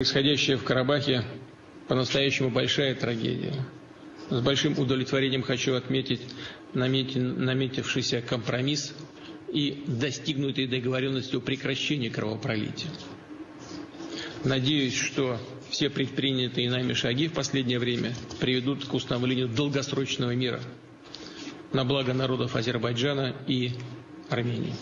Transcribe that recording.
Происходящее в Карабахе по-настоящему большая трагедия. С большим удовлетворением хочу отметить наметившийся компромисс и достигнутые договоренности о прекращении кровопролития. Надеюсь, что все предпринятые нами шаги в последнее время приведут к установлению долгосрочного мира на благо народов Азербайджана и Армении.